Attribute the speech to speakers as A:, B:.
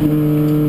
A: Mm-hmm.